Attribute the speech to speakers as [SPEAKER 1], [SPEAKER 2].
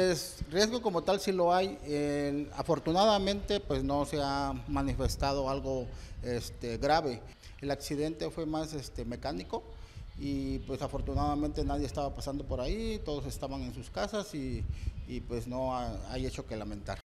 [SPEAKER 1] Es riesgo como tal sí lo hay. Afortunadamente, pues no se ha manifestado algo este, grave. El accidente fue más este, mecánico y pues afortunadamente nadie estaba pasando por ahí, todos estaban en sus casas y, y, pues no ha- hay hecho que lamentar.